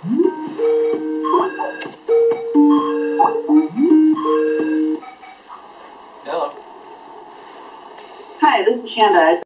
Hello. Hi, this is Shanda.